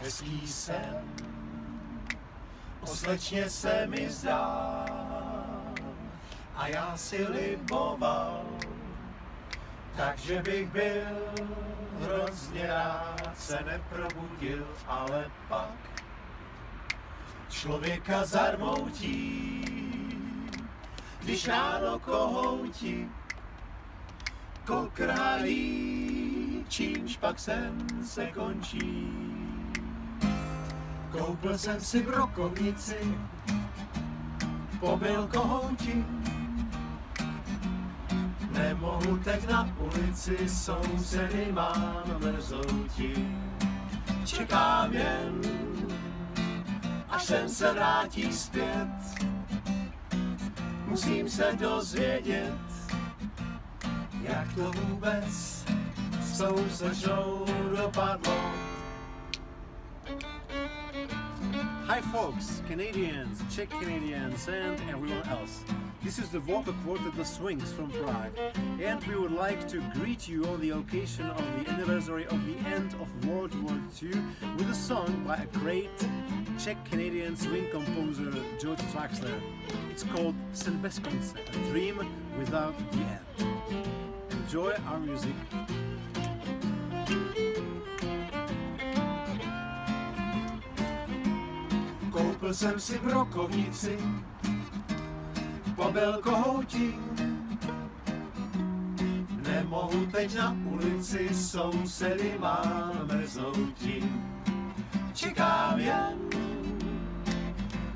Hezký sen, o slečně se mi zdá, a já si liboval, takže bych byl hrozně rád se neprobudil, ale pak člověka zarmoutí, když ráno kohoutí kokrálí, čímž pak sen se končí. Koupil jsem si brokovnici, pobyl kohouti, Nemohu teď na ulici, sousedy mám mrzouti. Čekám jen, až sen se vrátí zpět. Musím se dozvědět, jak to vůbec s tou dopadlo. Hi folks, Canadians, Czech Canadians and everyone else. This is the vocal quartet The Swings from Prague and we would like to greet you on the occasion of the anniversary of the end of World War II with a song by a great Czech Canadian swing composer George Traxler. It's called Sen a dream without the end. Enjoy our music. Koupil jsem si brokovnici, pobyl kohouti. Nemohu teď na ulici, sousedy mám mrzouti. Čekám jen,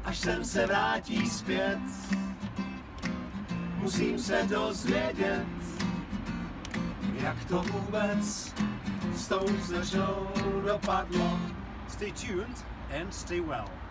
až sem se vrátí zpět. Musím se dozvědět, jak to vůbec s tou slečnou dopadlo. Stay tuned and stay well.